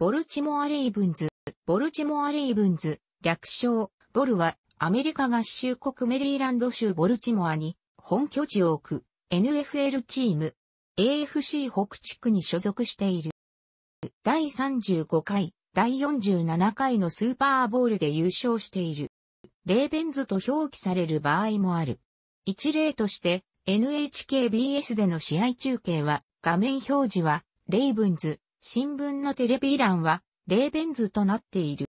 ボルチモア・レイブンズ、ボルチモア・レイブンズ、略称、ボルはアメリカ合衆国メリーランド州ボルチモアに本拠地を置く NFL チーム AFC 北地区に所属している。第35回、第47回のスーパーボールで優勝している。レーベンズと表記される場合もある。一例として NHKBS での試合中継は画面表示はレイブンズ、新聞のテレビ欄はレーベンズとなっている。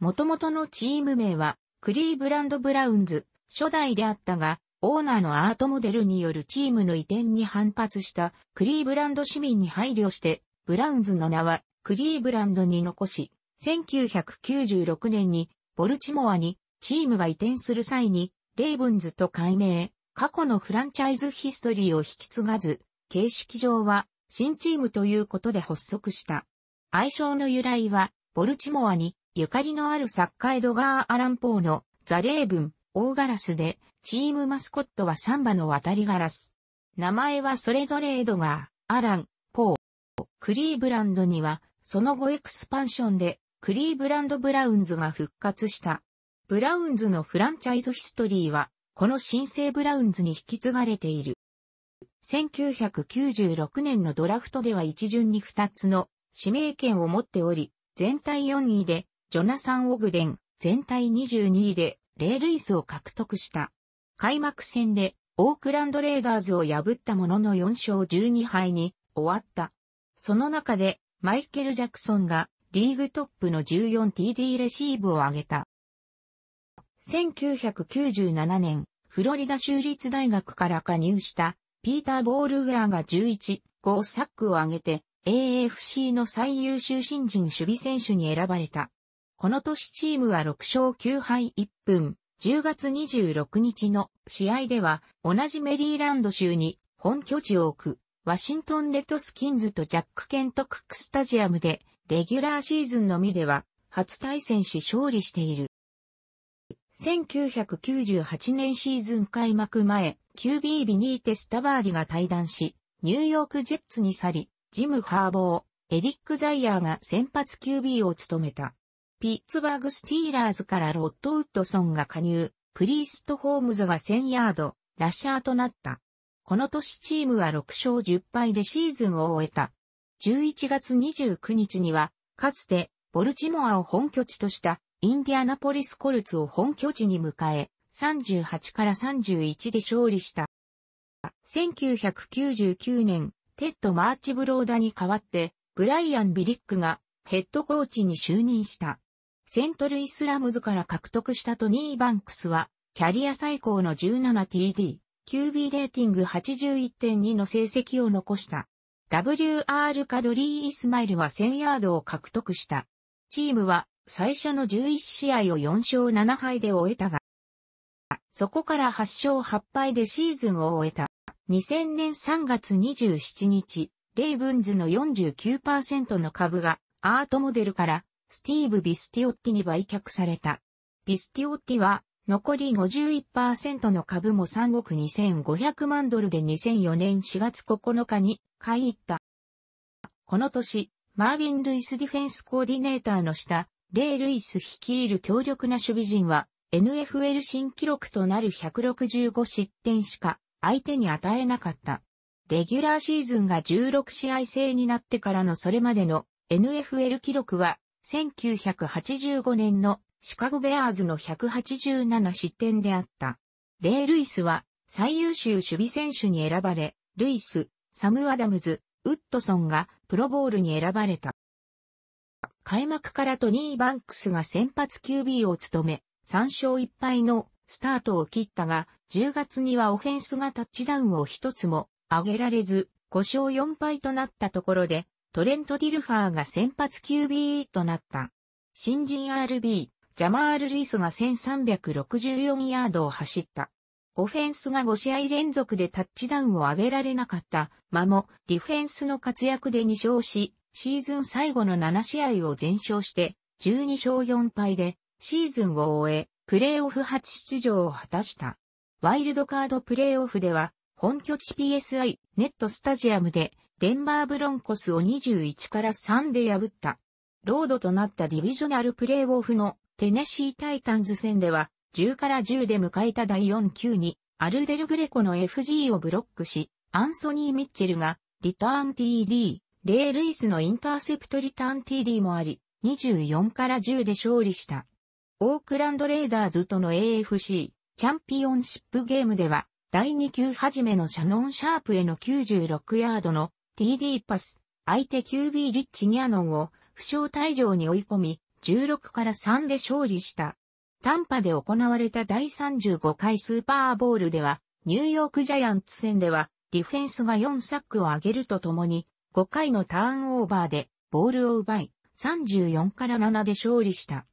元々のチーム名はクリーブランドブラウンズ、初代であったが、オーナーのアートモデルによるチームの移転に反発したクリーブランド市民に配慮して、ブラウンズの名はクリーブランドに残し、1996年にボルチモアにチームが移転する際にレイブンズと改名、過去のフランチャイズヒストリーを引き継がず、形式上は新チームということで発足した。愛称の由来は、ボルチモアにゆかりのある作家エドガー・アランポーの The Raven、大ガラスで、チームマスコットは三羽の渡りガラス。名前はそれぞれエドガー、アラン、ポー。クリーブランドには、その後エクスパンションで、クリーブランド・ブラウンズが復活した。ブラウンズのフランチャイズヒストリーは、この新生ブラウンズに引き継がれている。1996年のドラフトでは一巡に2つの指名権を持っており、全体4位でジョナサン・オグデン、全体22位でレールイスを獲得した。開幕戦でオークランドレーダーズを破ったものの4勝12敗に終わった。その中でマイケル・ジャクソンがリーグトップの 14TD レシーブを上げた。1997年、フロリダ州立大学から加入したピーター・ボールウェアが11号サックを上げて AFC の最優秀新人守備選手に選ばれた。この年チームは6勝9敗1分、10月26日の試合では同じメリーランド州に本拠地を置くワシントンレッドスキンズとジャック・ケントクックスタジアムでレギュラーシーズンのみでは初対戦し勝利している。1998年シーズン開幕前、QB ビニーテスタバーディが退団し、ニューヨークジェッツに去り、ジム・ハーボー、エリック・ザイヤーが先発 QB を務めた。ピッツバーグ・スティーラーズからロッドウッドソンが加入、プリースト・ホームズが1000ヤード、ラッシャーとなった。この年チームは6勝10敗でシーズンを終えた。11月29日には、かつて、ボルチモアを本拠地としたインディアナポリスコルツを本拠地に迎え、38から31で勝利した。1999年、テッド・マーチブローダに代わって、ブライアン・ビリックがヘッドコーチに就任した。セントルイスラムズから獲得したトニー・バンクスは、キャリア最高の 17TD、QB レーティング81.2の成績を残した。WR カドリー・イスマイルは1000ヤードを獲得した。チームは最初の11試合を4勝7敗で終えたが、そこから8勝8敗でシーズンを終えた。2000年3月27日、レイブンズの49%の株がアートモデルからスティーブ・ビスティオッティに売却された。ビスティオッティは残り51%の株も3億2500万ドルで2004年4月9日に買い取った。この年、マービン・ルイスディフェンスコーディネーターの下、レイ・ルイス率いる強力な守備陣は、NFL 新記録となる165失点しか相手に与えなかった。レギュラーシーズンが16試合制になってからのそれまでの NFL 記録は1985年のシカゴベアーズの187失点であった。レイ・ルイスは最優秀守備選手に選ばれ、ルイス、サム・アダムズ、ウッドソンがプロボールに選ばれた。開幕からトニー・バンクスが先発 QB を務め、3勝1敗のスタートを切ったが、10月にはオフェンスがタッチダウンを一つも上げられず、5勝4敗となったところで、トレント・ディルファーが先発 QB となった。新人 RB、ジャマール・ルイスが1364ヤードを走った。オフェンスが5試合連続でタッチダウンを上げられなかったまも、ディフェンスの活躍で2勝し、シーズン最後の7試合を全勝して、12勝4敗で、シーズンを終え、プレーオフ初出場を果たした。ワイルドカードプレーオフでは、本拠地 PSI ネットスタジアムで、デンバーブロンコスを21から3で破った。ロードとなったディビジョナルプレーオフのテネシータイタンズ戦では、10から10で迎えた第4球に、アルデルグレコの FG をブロックし、アンソニー・ミッチェルが、リターン TD、レイ・ルイスのインターセプトリターン TD もあり、24から10で勝利した。オークランドレーダーズとの AFC チャンピオンシップゲームでは、第2球始めのシャノン・シャープへの96ヤードの TD パス、相手 QB リッチ・ニャノンを負傷退場に追い込み、16から3で勝利した。短波で行われた第35回スーパーボールでは、ニューヨークジャイアンツ戦では、ディフェンスが4サックを上げるとともに、5回のターンオーバーで、ボールを奪い、34から7で勝利した。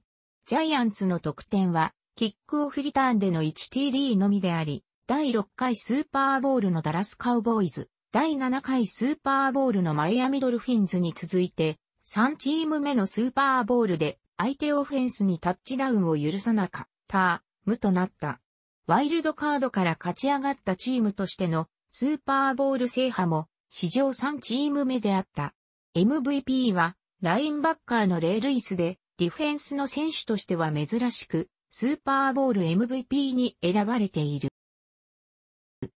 ジャイアンツの得点は、キックオフリターンでの 1TD のみであり、第6回スーパーボールのダラスカウボーイズ、第7回スーパーボールのマイアミドルフィンズに続いて、3チーム目のスーパーボールで相手オフェンスにタッチダウンを許さなかった無となった。ワイルドカードから勝ち上がったチームとしてのスーパーボール制覇も史上3チーム目であった。MVP はラインバッカーのレールイスでディフェンスの選手としては珍しくスーパーボール MVP に選ばれている。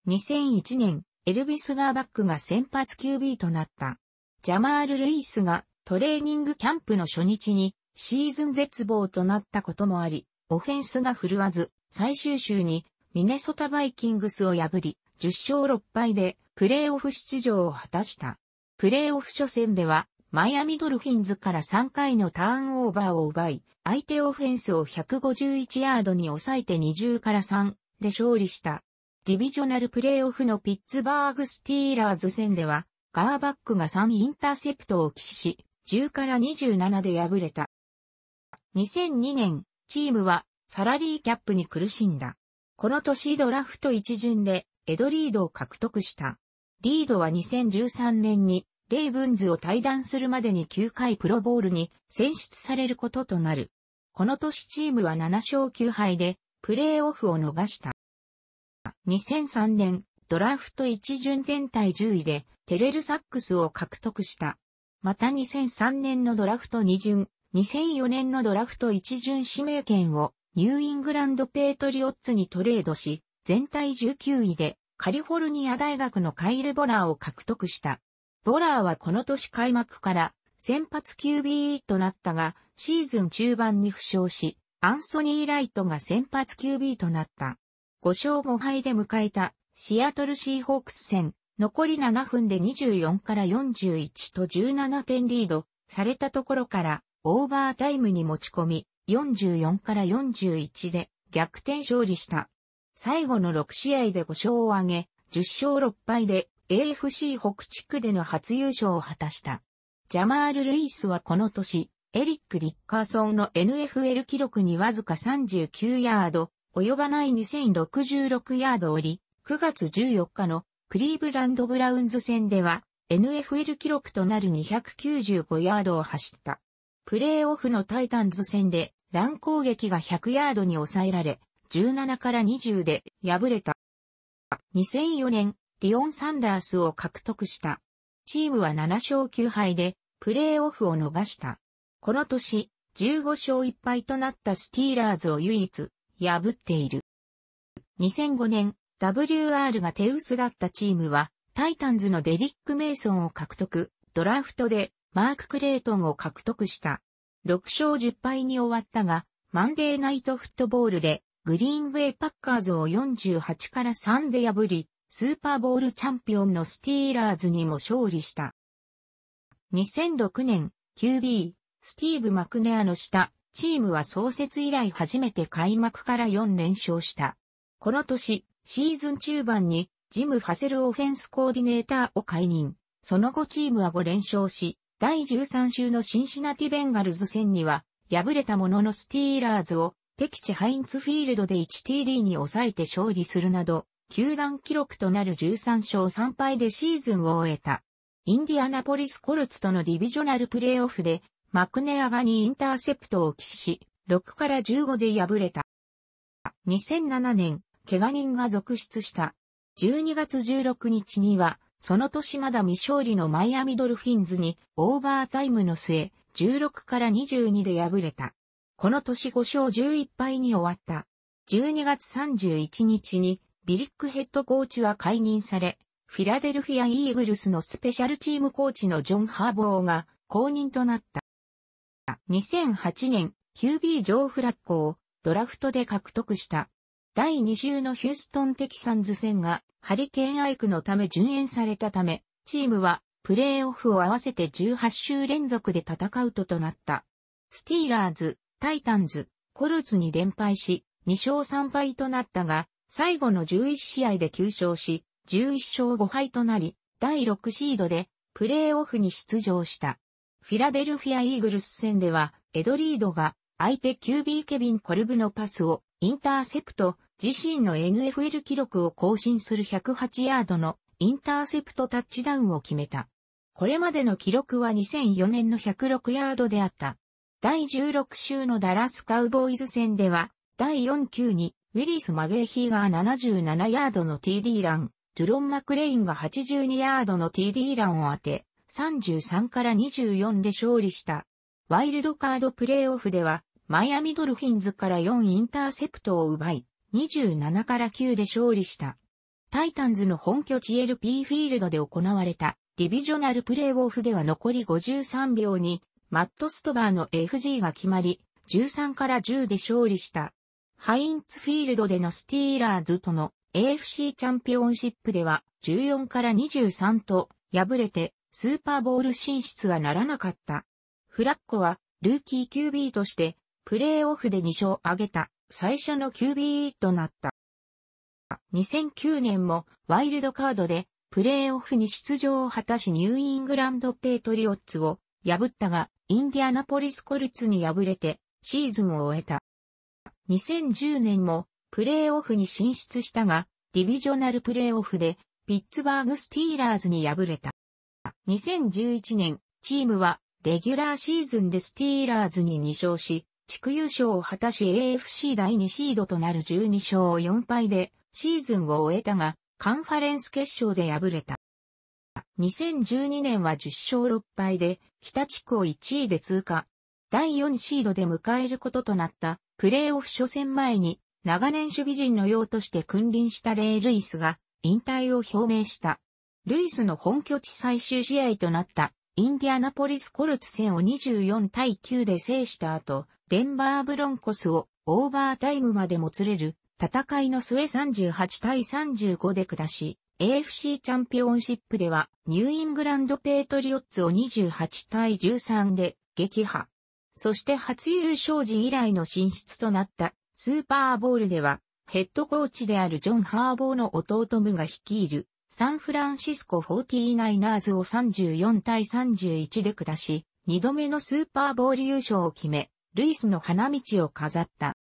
2001年、エルビス・ガーバックが先発 QB となった。ジャマール・ルイスがトレーニングキャンプの初日にシーズン絶望となったこともあり、オフェンスが振るわず、最終週にミネソタバイキングスを破り、10勝6敗でプレーオフ出場を果たした。プレーオフ初戦ではマイアミドルフィンズから3回のターンオーバーを奪い、相手オフェンスを151ヤードに抑えて20から3で勝利した。ディビジョナルプレーオフのピッツバーグスティーラーズ戦では、ガーバックが3インターセプトを喫し、10から27で敗れた。2002年、チームはサラリーキャップに苦しんだ。この年ドラフト一巡でエドリードを獲得した。リードは2013年にレイブンズを退団するまでに9回プロボールに選出されることとなる。この年チームは7勝9敗でプレーオフを逃した。2003年ドラフト1巡全体10位でテレルサックスを獲得した。また2003年のドラフト2巡、2004年のドラフト1巡指名権をニューイングランドペートリオッツにトレードし、全体19位でカリフォルニア大学のカイル・ボラーを獲得した。ボラーはこの年開幕から先発 QB となったが、シーズン中盤に負傷し、アンソニー・ライトが先発 QB となった。5勝5敗で迎えたシアトルシーホークス戦、残り7分で24から41と17点リードされたところからオーバータイムに持ち込み、44から41で逆転勝利した。最後の6試合で5勝を挙げ、10勝6敗で AFC 北地区での初優勝を果たした。ジャマール・ルイスはこの年、エリック・ディッカーソンの NFL 記録にわずか39ヤード、及ばない2066ヤードをり、9月14日のクリーブランド・ブラウンズ戦では、NFL 記録となる295ヤードを走った。プレーオフのタイタンズ戦で、乱攻撃が100ヤードに抑えられ、17から20で敗れた。2004年、ディオン・サンダースを獲得した。チームは7勝9敗で、プレーオフを逃した。この年、15勝1敗となったスティーラーズを唯一、破っている。2005年、WR が手薄だったチームは、タイタンズのデリック・メイソンを獲得、ドラフトでマーク・クレイトンを獲得した。6勝10敗に終わったが、マンデーナイトフットボールで、グリーンウェイパッカーズを48から3で破り、スーパーボールチャンピオンのスティーラーズにも勝利した。2006年、QB、スティーブ・マクネアの下、チームは創設以来初めて開幕から4連勝した。この年、シーズン中盤にジム・ファセルオフェンスコーディネーターを解任。その後チームは5連勝し、第13週のシンシナティベンガルズ戦には、敗れたもののスティーラーズを敵地ハインツフィールドで 1TD に抑えて勝利するなど、球団記録となる13勝3敗でシーズンを終えた。インディアナポリスコルツとのディビジョナルプレーオフで、マクネアガにインターセプトを騎し、6から15で敗れた。2007年、怪我人が続出した。12月16日には、その年まだ未勝利のマイアミドルフィンズにオーバータイムの末、16から22で敗れた。この年5勝11敗に終わった。12月31日にビリックヘッドコーチは解任され、フィラデルフィアイーグルスのスペシャルチームコーチのジョン・ハーボーが後任となった。2008年、QB ジョー・フラッコをドラフトで獲得した。第2週のヒューストン・テキサンズ戦がハリケーンアイクのため順延されたため、チームはプレーオフを合わせて18週連続で戦うととなった。スティーラーズ、タイタンズ、コルツに連敗し、2勝3敗となったが、最後の11試合で9勝し、11勝5敗となり、第6シードでプレーオフに出場した。フィラデルフィア・イーグルス戦では、エドリードが相手 QB ケビン・コルブのパスをインターセプト、自身の NFL 記録を更新する108ヤードのインターセプトタッチダウンを決めた。これまでの記録は2004年の106ヤードであった。第16週のダラスカウボーイズ戦では、第4球に、ウィリス・マゲーヒーが77ヤードの TD ラン、ドゥロン・マクレインが82ヤードの TD ランを当て、33から24で勝利した。ワイルドカードプレーオフでは、マイアミドルフィンズから4インターセプトを奪い、27から9で勝利した。タイタンズの本拠地 LP フィールドで行われたディビジョナルプレーオフでは残り53秒にマット・ストバーの FG が決まり、13から10で勝利した。ハインツフィールドでのスティーラーズとの AFC チャンピオンシップでは14から23と敗れてスーパーボール進出はならなかった。フラッコはルーキー QB としてプレーオフで2勝挙げた最初の QB となった。2009年もワイルドカードでプレーオフに出場を果たしニューイングランドペイトリオッツを破ったがインディアナポリスコルツに敗れてシーズンを終えた。2010年もプレーオフに進出したが、ディビジョナルプレーオフでピッツバーグスティーラーズに敗れた。2011年、チームはレギュラーシーズンでスティーラーズに2勝し、地区優勝を果たし AFC 第2シードとなる12勝4敗でシーズンを終えたが、カンファレンス決勝で敗れた。2012年は10勝6敗で、北地区を1位で通過。第4シードで迎えることとなったプレーオフ初戦前に長年守備陣の用として君臨したレイ・ルイスが引退を表明した。ルイスの本拠地最終試合となったインディアナポリスコルツ戦を24対9で制した後、デンバーブロンコスをオーバータイムまでもつれる戦いの末38対35で下し、AFC チャンピオンシップではニューイングランドペイトリオッツを28対13で撃破。そして初優勝時以来の進出となったスーパーボールではヘッドコーチであるジョン・ハーボーの弟ジムが率いるサンフランシスコ 49ers を34対31で下し、二度目のスーパーボール優勝を決め、ルイスの花道を飾った。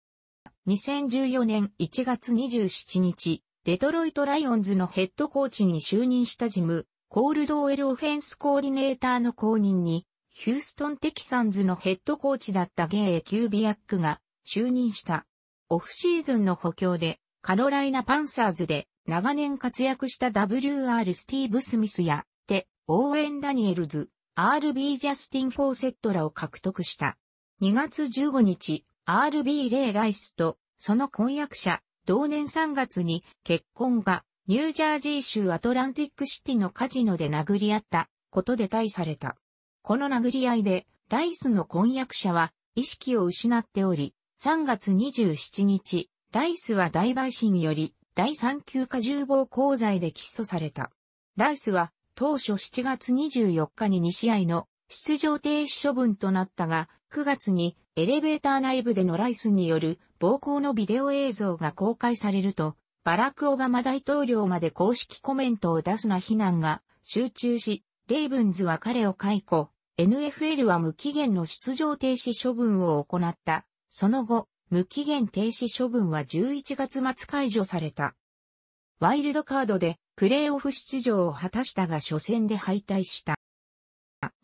2014年1月27日、デトロイトライオンズのヘッドコーチに就任したジム・コールドウェルオフェンスコーディネーターの後任に、ヒューストンテキサンズのヘッドコーチだったゲイリー・キュービアックが就任した。オフシーズンの補強で、カロライナ・パンサーズで長年活躍した WR スティーブ・スミスや、テ、オーエン・ダニエルズ、RB ジャスティン・フォーセットらを獲得した。2月15日、RB レイ・ライスと、その婚約者、同年3月に結婚がニュージャージー州アトランティックシティのカジノで殴り合ったことで逮された。この殴り合いでライスの婚約者は意識を失っており、3月27日、ライスは大陪審より第3級過重暴行罪で起訴された。ライスは当初7月24日に2試合の出場停止処分となったが、9月にエレベーター内部でのライスによる暴行のビデオ映像が公開されると、バラク・オバマ大統領まで公式コメントを出すな非難が集中し、レイブンズは彼を解雇、NFL は無期限の出場停止処分を行った。その後、無期限停止処分は11月末解除された。ワイルドカードでプレーオフ出場を果たしたが初戦で敗退した。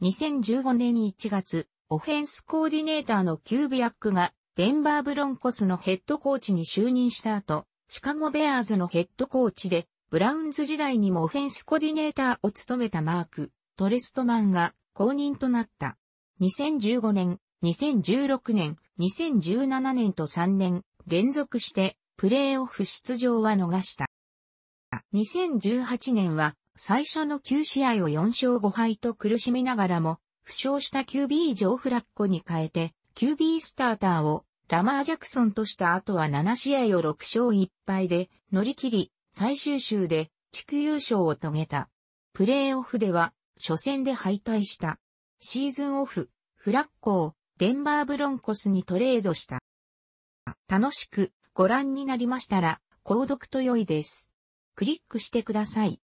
2015年1月、オフェンスコーディネーターのキュービアックがデンバーブロンコスのヘッドコーチに就任した後、シカゴベアーズのヘッドコーチで、ブラウンズ時代にもオフェンスコーディネーターを務めたマーク、トレストマンが公認となった。2015年、2016年、2017年と3年連続してプレーオフ出場は逃した。2018年は最初の9試合を4勝5敗と苦しみながらも負傷した QB ジョー・フラッコに変えて QB スターターをラマー・ジャクソンとした後は7試合を6勝1敗で乗り切り最終週で地区優勝を遂げた。プレーオフでは初戦で敗退した。シーズンオフ、フラッコをデンバーブロンコスにトレードした。楽しくご覧になりましたら、購読と良いです。クリックしてください。